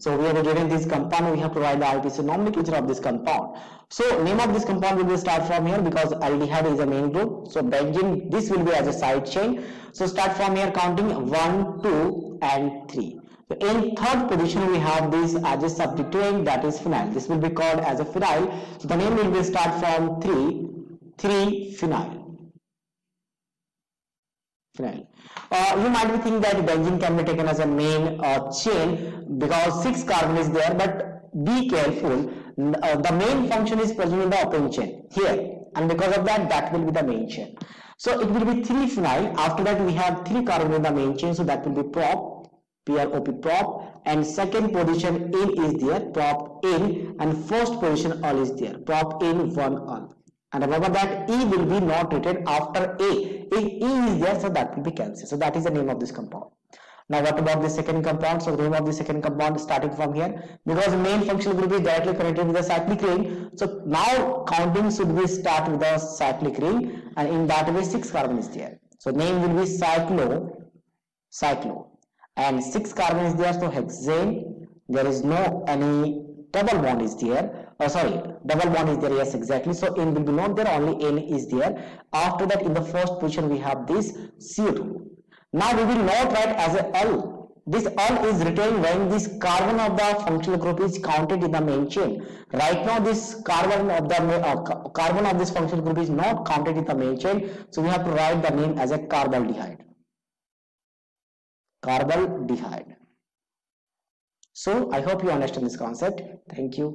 So we have given this compound, we have provided the IUPAC nomenclature of this compound. So name of this compound will be start from here because aldehyde is a main group. So benzene, this will be as a side chain. So start from here counting 1, 2 and 3. So in third position we have this as a substituent that is phenyl. This will be called as a phenyl. So the name will be start from 3, 3 phenyl phenyl. Uh, you might be thinking that benzene can be taken as a main uh, chain because six carbon is there but be careful. Uh, the main function is present in the open chain here. And because of that that will be the main chain. So it will be 3 phenyl after that we have 3 carbon in the main chain so that will be prop prop prop. And second position in is there prop in. And first position all is there prop in one all and remember that E will be not written after A. If E is there, so that will be cancelled. So that is the name of this compound. Now what about the second compound? So the name of the second compound starting from here because main functional group is directly connected with the cyclic ring. So now counting should be start with the cyclic ring and in that way six carbon is there. So name will be cyclo, cyclo and six carbon is there. So hexane. There is no any double bond is there oh sorry double bond is there yes exactly. So n will be not there only n is there. After that in the first position we have this co2 now we will not write as a l this l is written when this carbon of the functional group is counted in the main chain. Right now this carbon of the uh, carbon of this functional group is not counted in the main chain. So we have to write the name as a carbaldehyde carbaldehyde so i hope you understand this concept. Thank you